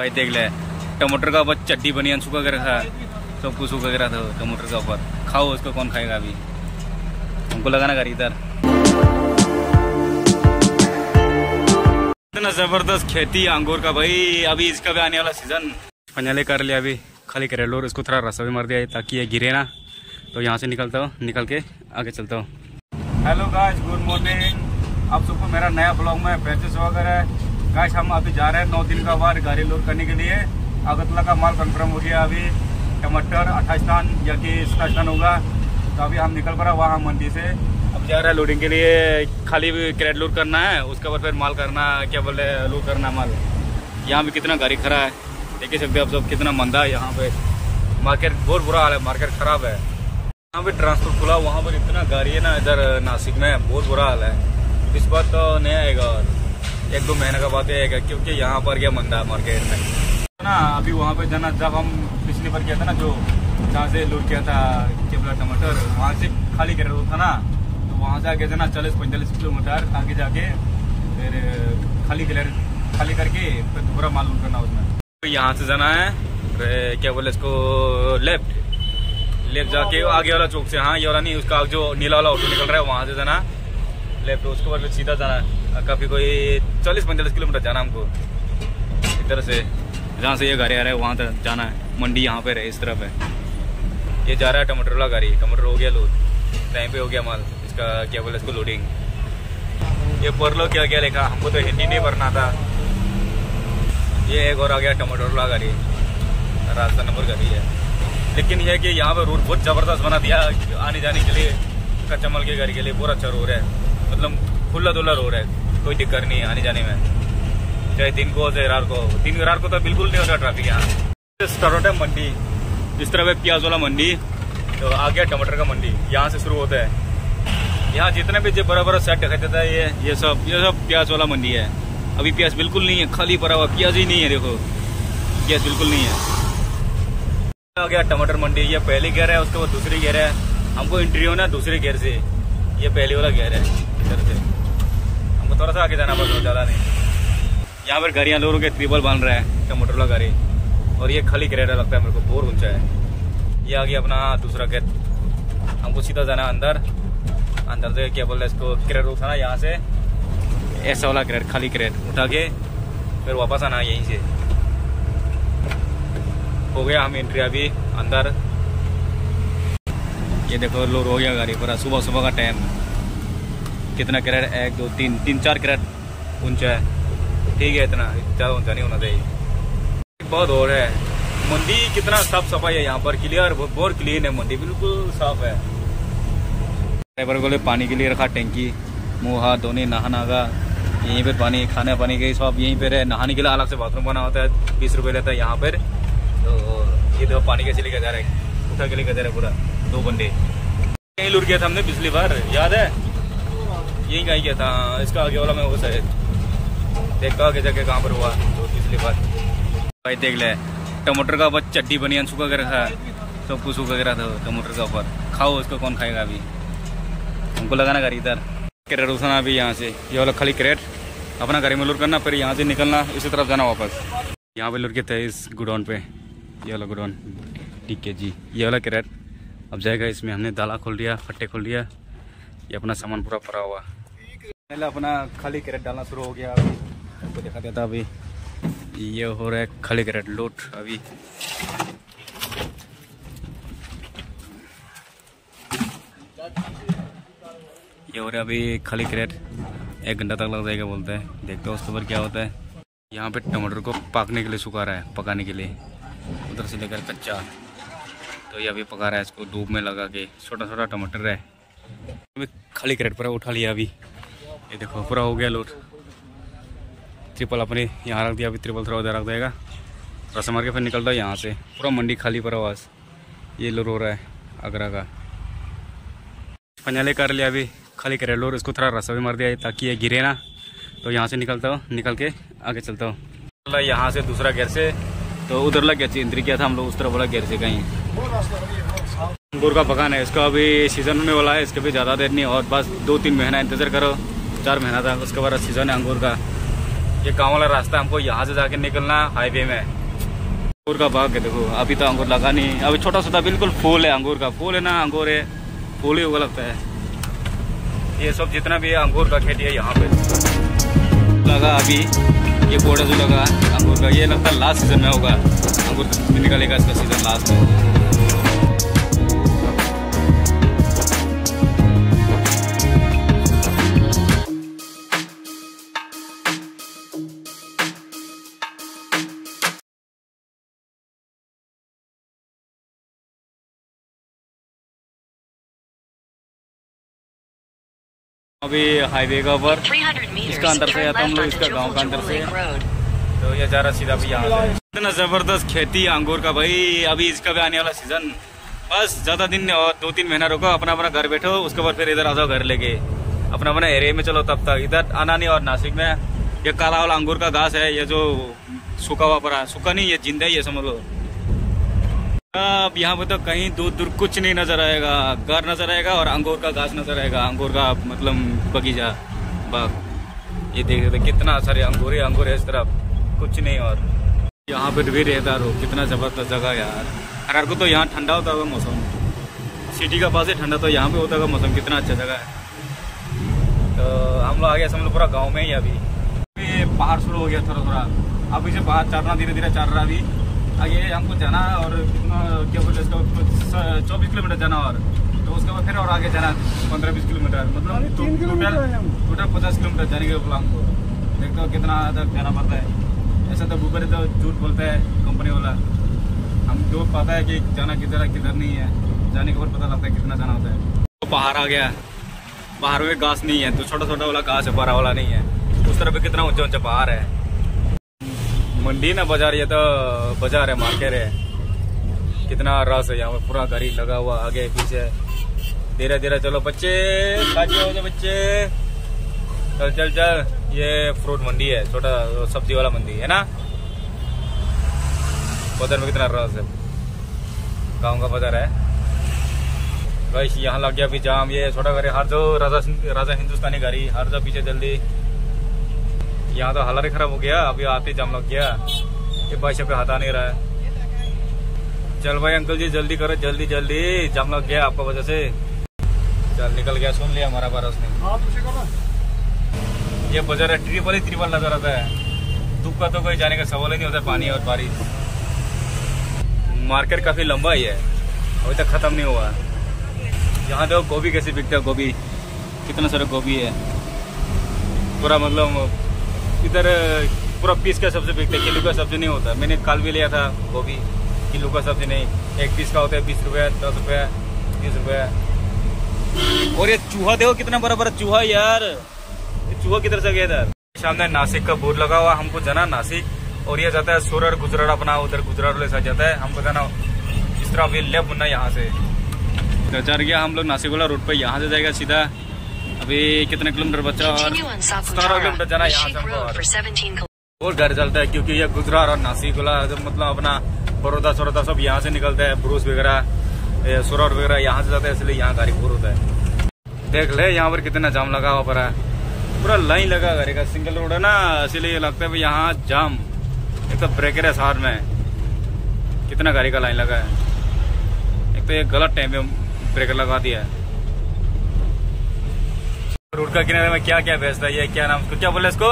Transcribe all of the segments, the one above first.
भाई देख ले, टमाटर का ऊपर चट्टी बनियान सूखा कर रखा है। सब कुछ सूखा कर था टमाटर का ऊपर खाओ उसको, कौन खाएगा अभी? हमको लगाना कर इधर। इतना ज़बरदस्त खेती अंगूर का भाई। अभी इसका भी आने वाला सीज़न पंजाले कर लिया अभी। खाली कर लो और इसको थोड़ा रसा भी मार दिया ताकि ये गिरे ना। तो यहाँ से निकलता हूँ, निकल के आगे चलता हूँ। हेलो गाइस गुड मॉर्निंग आप सबको मेरा नया ब्लॉग में पैसे स्वागत है। गाइस हम अभी जा रहे हैं नौ दिन का बाद गाड़ी लोड करने के लिए। अगरतला का माल कंफर्म हो गया अभी। टमाटर अट्ठाईस टन या कि सताईस टन होगा तो अभी हम निकल पड़ा वहाँ मंडी से। अब जा रहा है लोडिंग के लिए, खाली क्रेड लोड करना है, उसके बाद फिर माल करना, क्या बोले लोड करना माल। यहाँ भी कितना गाड़ी खड़ा है, देख ही सकते आप सब, कितना मंदा है यहाँ पे। मार्केट बहुत बुरा हाल है, मार्केट खराब है। यहाँ पे ट्रांसपोर्ट खुला, वहाँ पर इतना गाड़ी है ना, इधर नासिक में, बहुत बुरा हाल है। इस बार तो नहीं आएगा एक दो महीने का बाद आएगा क्योंकि यहाँ पर क्या मंदा मार्केट में। ना, अभी वहाँ पे जाना, जब हम पिछली बार किया था ना, जो जहाँ से लूट किया था केवला टमाटर, वहाँ से खाली कर रहा था ना तो वहाँ से आगे जाना चालीस पैंतालीस किलोमीटर, आगे जाके फिर खाली कर, खाली करके फिर दोबारा माल लूट करना उसमें। तो यहाँ से जाना है क्या बोले इसको, लेफ़्ट। लेफ़्ट जाके आगे वाला चौक से हाँ ये वाला नहीं, उसका जो नीला वाला ऑटो निकल रहा है, वहाँ से जाना। लेफ़्ट उसके बाद सीधा जाना है। काफ़ी कोई चालीस, पैंतालीस किलोमीटर जाना हमको। इधर से, जहाँ से ये गाड़ी आ रहा है, वहाँ तक जाना है। मंडी यहाँ पे है इस तरफ़ है। ये जा रहा है टमाटर वाला गाड़ी। टमाटर हो गया लोड टाइम पे हो गया माल। इसका क्या बोले, इसको लोडिंग ये पर लो क्या क्या लिखा? हमको तो हिंदी नहीं भरना था। ये एक और आ गया टमाटर वाला गाड़ी। रास्ता नंबर गाड़ी है। लेकिन यह कि यहाँ पर रोड बहुत ज़बरदस्त बना दिया आने जाने के लिए, कच्चा माल की गाड़ी के लिए। बहुत अच्छा रोड है। मतलब खुला दुल्ला रोड है। कोई दिक्कत नहीं आने जाने में। चाहे दिन को चाहे रात को दिन रात को तो बिल्कुल नहीं होता ट्रैफ़िक यहाँ। स्टार्ट मंडी जिस तरफ़ है प्याज वाला मंडी तो आ गया टमाटर का मंडी। यहाँ से शुरू होता है। यहाँ जितने भी जो बड़ा बड़ा सेट दिखाई देता है ये ये सब ये सब प्याज वाला मंडी है। अभी प्याज बिल्कुल नहीं है, खाली पड़ा हुआ प्याज ही नहीं है, देखो। प्याज बिल्कुल नहीं है। आ गया टमाटर मंडी, ये पहली गेयर है, उसके बाद दूसरी गेयर है। हमको एंट्री होना दूसरी गेयर से। ये पहली वाला गेयर है। थोड़ा सा आगे जाना पड़ता ज़्यादा नहीं। यहाँ पर गाड़ियाँ लोगों के ट्रिपल बन रहा है टमाटर वाला गाड़ी। और ये खाली क्रेडा लगता है मेरे को बहुत ऊँचा है। ये आ गया अपना दूसरा गेट हमको सीधा जाना अंदर। अंदर से क्या बोल रहे इसको क्रेड उठाना यहाँ से। ऐसा वाला क्रेड खाली क्रेड उठा के, फिर वापस आना यहीं से। हो गया हम एंट्री अभी, अंदर। ये देखो लोड हो गया गाड़ी पूरा। सुबह सुबह का टाइम कितना कैरेट? एक, दो, तीन तीन, चार कैरेट ऊँचा है। ठीक है, इतना, ज़्यादा ऊँचा नहीं होना चाहिए। बहुत और है। मंडी कितना साफ़ सफ़ाई है यहाँ पर। क्लियर बहुत क्लीन है मंडी। बिल्कुल साफ़ है। ड्राइवर बोले पानी के लिए रखा टैंकी। मुँह, हाथ धोने, नहाना का। यहीं पर पानी, खाने पानी के सब यहीं पर है नहाने के लिए अलग से बाथरूम बना होता है। बीस रुपये लेता है यहाँ पर। तो ये देखो, पानी कैसे लेके जा रहा है। उठा के लेके जा रहा है पूरा। दो बंदे। कहीं लुट गया था हमने पिछली बार। याद है? यही कहीं गया था। इसका आगे वाला मैं वो शायद देखा आगे जाके कहाँ पर हुआ। तो पिछली बार। भाई देख ले, टमाटर का ऊपर चट्टी बनियान सूखा कर रखा सब कुछ सूखा करा था टमाटर का ऊपर। खाओ उसको, कौन खाएगा अभी? हमको लगाना गाड़ी इधर। क्रेट उठाना अभी यहाँ से। ये वाला खाली क्रेट। अपना गाड़ी में लुट करना, फिर यहाँ से निकलना, इसी तरफ़ जाना वापस। यहाँ पे लुट के थे इस गुडाउन पे। ये वाला गुडाउन। ठीक है जी ये वाला कैरेट। अब जाएगा इसमें। हमने दाला खोल दिया, फट्टे खोल दिया। ये अपना सामान पूरा भरा हुआ। पहले अपना खाली कैरेट डालना शुरू हो गया अभी। आपको दिखा देता अभी। ये हो रहा है खाली कैरेट लोट अभी। ये हो रहा है अभी खाली कैरेट एक घंटा तक लग जाएगा बोलते हैं। देखते हैं उसके ऊपर क्या होता है। यहाँ पे टमाटर को पकने के लिए सुखा रहा है, पकाने के लिए। उधर से लेकर कच्चा। तो ये अभी पका रहा है इसको धूप में लगा के। छोटा छोटा टमाटर है। अभी खाली क्रेट पर उठा लिया अभी। ये देखो, पूरा हो गया लोड ट्रिपल अपने, यहाँ रख दिया, अभी ट्रिपल थोड़ा उधर रख देगा। रसा मार के फिर निकलता है यहाँ से। पूरा मंडी खाली पर आवाज़ ये लोड हो रहा है, आगरा का। पंजाले कर लिया अभी, खाली करे लोड उसको थोड़ा रसा भी मार दिया ताकि ये गिरे ना। तो यहाँ से निकलता हूँ, निकल के आगे चलता हूँ। यहाँ से दूसरा गेर से। तो उधर लग गया इंद्री किया था हम लोग, उस तरफ़ बोला गेर से कहीं। अंगूर का बगान है, इसका अभी सीज़न होने वाला है, इसके भी ज़्यादा देर नहीं, और बस दो तीन महीना इंतज़ार करो। चार महीना था, उसके बाद सीज़न है अंगूर का। ये गाँव वाला रास्ता हमको यहाँ से जाके निकलना हाईवे में। अंगूर का बाग है देखो, अभी तो अंगूर लगा नहीं। अभी छोटा छोटा बिल्कुल फूल है अंगूर का। फूल है ना, अंगूर है। फूल ही होगा लगता है। ये सब जितना भी है, अंगूर का खेती है यहाँ पे। लगा अभी, ये बोर्डर जो लगा, अंगूर का। ये लगता है लास्ट सीज़न में होगा। अंगूर निकलेगा इसका सीज़न लास्ट में। अभी हाईवे का ऊपर इसका अंदर से आता हम लोग इसका गाँव का अंदर से। तो ये जा रहा सीधा भी यहाँ इतना ज़बरदस्त खेती अंगूर का भाई अभी इसका भी आने वाला सीज़न बस ज़्यादा दिन और दो तीन महीना रुको अपना अपना घर बैठो उसके बाद फिर इधर आ जाओ घर लेके। अपना अपना एरिया में चलो तब तक। इधर आना नहीं और नासिक में ये काला वाला अंगूर का घास है ये जो सूखा हुआ पड़ा सूखा नहीं ये ज़िंदा ही है समझ लो। अब यहाँ पे तो कहीं दूर दूर कुछ नहीं नज़र आएगा। घर नज़र आएगा और अंगूर का घास नज़र आएगा। अंगूर का मतलब बगीचा, बाग। ये देख रहे कितना सारे अंगूर ही अंगूर है इस तरफ़। कुछ नहीं और। यहाँ पे भी रहता रो कितना ज़बरदस्त जगह यार। अगर को तो यहाँ ठंडा होता होगा मौसम। सिटी का पास ही ठंडा तो यहाँ पे होता होगा मौसम। कितना अच्छा जगह है। तो हम लोग आ गए समझ पूरा गाँव में ही अभी। पहाड़ शुरू हो गया थोड़ा थोड़ा अभी से पहाड़ चढ़ना धीरे धीरे चढ़ रहा अभी। आगे हमको जाना है और कितना क्या बोलते इसका चौबीस किलोमीटर जाना और। तो उसके बाद फिर और आगे जाना पंद्रह बीस किलोमीटर। मतलब टोटल टोटल पचास किलोमीटर जाने के बोला हमको देखते हो कितना तक जाना पड़ता है। ऐसा तो ऊपर तो झूठ बोलता है कंपनी वाला। हमको पता है कि जाना किधर है किधर नहीं है जाने के बाद पता लगता है कितना जाना होता है। तो पहाड़ आ गया। पहाड़ में घास नहीं है तो छोटा छोटा वाला घास है बड़ा वाला नहीं है। उस तरफ़ कितना ऊँचा ऊँचा पहाड़ है। मंडी ना बाज़ार, ये तो बाज़ार है मार्केट है। कितना रस है यहाँ पे, पूरा गाड़ी लगा हुआ, आगे पीछे। धीरे धीरे चलो, बच्चे हो बच्चे। चल चल चल, ये फ्रूट मंडी है, छोटा, सब्ज़ी वाला मंडी है ना? बाज़ार में कितना रस है। गाँव का बाज़ार है। बस यहाँ लग गया अभी जाम, ये छोटा गाड़ी, हर जो राजा राजा हिंदुस्तानी गाड़ी, हर जो पीछे जल्दी यहाँ तो हालात खराब हो गया अभी आते जाम लग गया। ये भाई सबको हटा नहीं रहा है। चल भाई अंकल जी जल्दी करो जल्दी जल्दी जाम लग गया आपका वजह से। चल निकल गया सुन लिया हमारा बार उसने। ये बाज़ार है ट्रिपल ही ट्रिपल नज़र आता है। धूप का तो कोई जाने का सवाल ही नहीं होता पानी और बारिश। मार्केट काफ़ी लंबा ही है अभी तक खत्म नहीं हुआ। यहाँ देखो गोभी कैसे बिकता है गोभी? कितना सारा गोभी है। पूरा मतलब इधर, पूरा पीस का सब्ज़ी बिकता है, किलो का सब्ज़ी नहीं होता। मैंने कल भी लिया था गोभी किलो का सब्ज़ी नहीं। एक पीस का होता है, बीस रुपया, दस रुपया बीस रुपया। और ये चूहा, देखो कितना बड़ा बड़ा चूहा यार। ये चूहा किधर से गया इधर सामने नासिक का बोर्ड लगा हुआ हमको जाना नासिक। और ये जाता है सूरत गुजरात अपना, उधर गुजरात वाले साथ जाता है। हमको जाना इस तरह अभी यहाँ से। गया हम लोग, नासिक वाला रोड पे, यहाँ से जाएगा सीधा। अभी कितने किलोमीटर बचा और सतारह किलोमीटर जाना यहाँ से और घर चलता है क्योंकि ये गुजरात और नासिक वाला मतलब अपना बड़ौदा सरोदा सब यहाँ से निकलता है ब्रूस वगैरह सूरत वगैरह यहाँ से जाता है इसलिए यहाँ गाड़ी पूर होता है। देख ले यहाँ पर कितना जाम लगा हुआ पड़ा है। पूरा लाइन लगा गाड़ी का सिंगल रोड है ना इसीलिए लगता है यहाँ जाम। एक तो ब्रेकर है साथ में। कितना गाड़ी का लाइन लगा है। एक तो ये गलत टाइम में ब्रेकर लगा दिया है। रोड का किनारे में क्या क्या बेचता है ये क्या नाम उसको क्या बोले इसको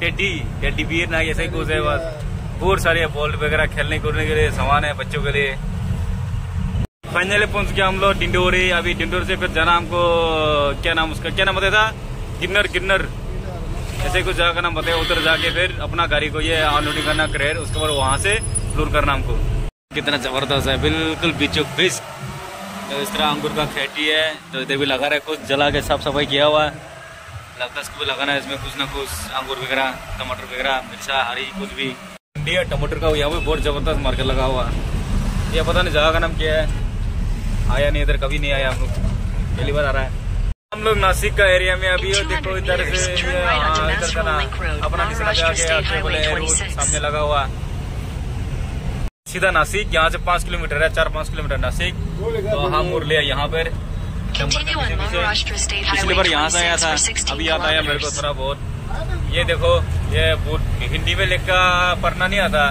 टेडी टेडी बियर ना ऐसे ही कुछ है बस। बहुत सारे बॉल वगैरह खेलने कूदने के लिए सामान है बच्चों के लिए। फाइनली पहुँच गया हम लोग डिंडोरी। अभी डिंडोर से फिर जाना हमको क्या नाम उसका क्या नाम बताया था? गिन्नर गिन्नर। ऐसे कुछ जगह का नाम बताया उधर जाके फिर अपना गाड़ी को ये अनलोडिंग करना क्रेर उसके बाद वहाँ से लोड करना हमको। कितना ज़बरदस्त है बिल्कुल बीचों बीच तो इस तरह अंगूर का खेती है तो इधर भी लगा रहा है कुछ जला के साफ़ सफ़ाई किया हुआ है। लगता है इसको भी लगाना है इसमें कुछ ना कुछ अंगूर वगैरह टमाटर वगैरह मिर्चा हरी कुछ भी। भिंडी है टमाटर का यहाँ पे बहुत ज़बरदस्त मार्केट लगा हुआ है। ये पता नहीं जगह का नाम क्या है। आया नहीं इधर कभी नहीं आया हम लोग। पहली बार आ रहा है। हम लोग नासिक का एरिया में अभी हो देखो इधर से इधर का ना अपना किसी लगा के सामने लगा हुआ सीधा नासिक यहाँ से पाँच किलोमीटर है चार पाँच किलोमीटर नासिक। तो हम मुड़ लिया यहाँ पर। पिछली बार यहाँ से आया था अभी याद आया मेरे को थोड़ा बहुत। ये देखो ये हिंदी में लिखा पढ़ना नहीं आता।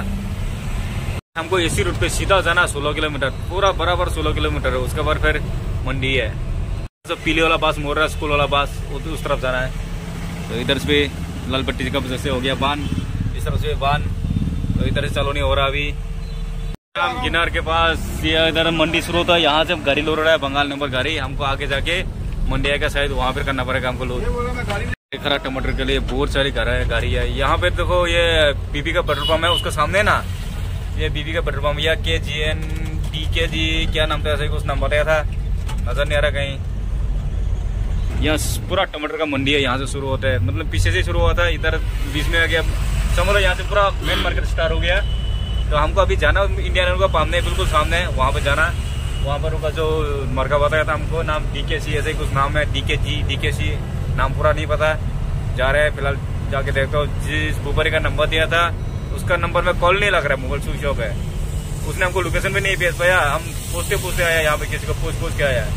हमको इसी रूट पे सीधा जाना सोलह किलोमीटर। पूरा बराबर सोलह किलोमीटर है उसके बाद फिर मंडी है। तो पीले वाला बस मोर स्कूल वाला बस उस तरफ़ जाना है। तो इधर से लाल पट्टी का जैसे हो गया बाँध इस तरफ़ से बाँध। तो इधर से चलो नहीं हो रहा अभी। हम किनार के पास, ये इधर मंडी शुरू होता है, यहाँ से गाड़ी लो रहा है, बंगाल नंबर गाड़ी, हमको आगे जाके मंडी आएगा शायद वहाँ पर करना पड़ेगा हमको लोग खरा टमाटर के लिए बहुत सारी घर है, गाड़ी है। यहाँ पे देखो, ये बीबी का पेट्रोल पंप है, उसके सामने ना, ये बीबी का पेट्रोल पंप, या के जी एन डी के जी क्या नाम था ऐसे कुछ नाम बताया था, नज़र नहीं आ रहा कहीं। यहाँ पूरा टमाटर का मंडी है, यहाँ से शुरू होता है। मतलब पीछे से शुरू हुआ था, इधर बीच में आ गया। समझ लो, यहाँ से पूरा मेन मार्केट स्टार्ट हो गया। तो हमको अभी जाना, इंडियन का पामने, बिल्कुल सामने है वहाँ पर जाना। वहाँ पर उनका जो मरका बताया था हमको, नाम डी के सी ऐसे कुछ नाम है डी के जी डी के सी नाम पूरा नहीं पता। जा रहे हैं, फ़िलहाल जाके देखता हूँ। जिस बुबरी का नंबर दिया था, उसका नंबर में कॉल नहीं लग रहा है मोबाइल स्विच ऑफ़ है। उसने हमको लोकेशन भी नहीं भेज पाया। हम पूछते पूछते आया यहाँ पे किसी को पूछ पूछ के आया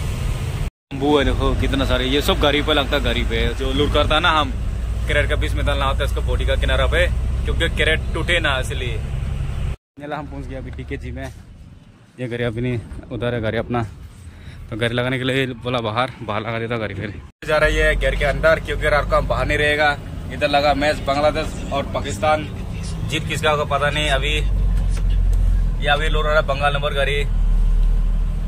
वो है देखो, कितना सारे, ये सब गाड़ी पे लगता है गाड़ी पे जो लूट करता है ना हम, कैरेट का बीच में डालना होता है इसको बॉडी का किनारा पे, क्योंकि कैरेट टूटे ना, इसलिए। हम पहुँच गया अभी टीके जी में। ये गाड़ी अभी नहीं, उधर है गाड़ी अपना। तो गाड़ी लगाने के लिए बोला बाहर बाहर लगा देता गाड़ी फिर जा रही है घर के अंदर, क्योंकि रात को बाहर नहीं रहेगा। इधर लगा मैच बांग्लादेश और पाकिस्तान। जीत किसका होगा पता नहीं। अभी, ये अभी लो रहा बंगाल नंबर गाड़ी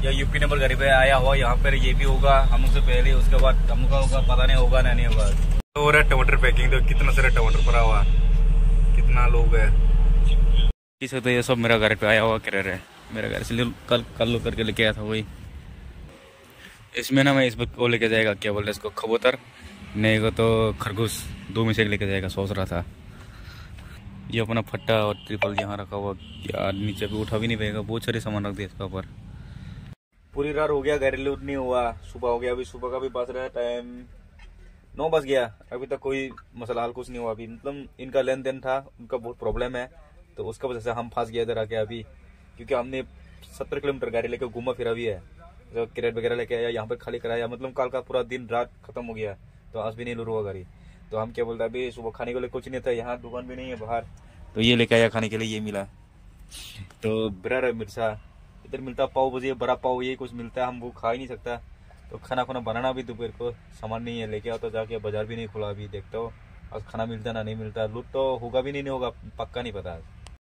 या यूपी नंबर गाड़ी पे आया हुआ, यहाँ पर ये भी होगा। हम उससे पहले, उसके बाद हमका होगा, पता नहीं होगा ना नहीं होगा। तो हो रहा है टमाटर पैकिंग तो कितना सारा टमाटर पड़ा हुआ। कितना लोग है। तो ये सब मेरा घर पे आया हुआ कह रहे मेरा घर से कल कल लो करके लेके आया था वही। इसमें ना मैं इस को लेके जाएगा, क्या बोलते इसको कबूतर नहीं को तो खरगोश दो में से एक लेके जाएगा, सोच रहा था। ये अपना फट्टा और ट्रिपल यहाँ रखा हुआ यार नीचे भी उठा भी नहीं पाएगा, बहुत सारे सामान रख दिया इसका ऊपर। पूरी रात हो गया घरेलू नहीं हुआ। सुबह हो गया, अभी सुबह का भी बज रहा है टाइम नौ बज गया। अभी तक कोई मसला हाल कुछ नहीं हुआ, अभी मतलब इनका लेन देन था, उनका बहुत प्रॉब्लम है। तो उसका वजह से हम फंस गए इधर आके अभी क्योंकि हमने सत्तर किलोमीटर गाड़ी लेके घूमा फिरा भी है। जो क्रेट वगैरह लेके आया यहाँ पे खाली कराया मतलब कल का पूरा दिन रात खत्म हो गया तो आज भी नहीं लुर हुआ गाड़ी। तो हम क्या बोलते अभी सुबह खाने के लिए कुछ नहीं था यहाँ दुकान भी नहीं है बाहर। तो ये लेके आया खाने के लिए ये मिला। तो ब्रर मिर्चा इधर मिलता पाव भजी बड़ा पाव ये कुछ मिलता है हम वो खा ही नहीं सकता। तो खाना खाना बनाना भी दोपहर को सामान नहीं है लेके आओ तो जाके बाज़ार भी नहीं खुला अभी देखता हो। आज खाना मिलता ना नहीं मिलता लूट तो होगा भी नहीं, नहीं होगा पक्का नहीं पता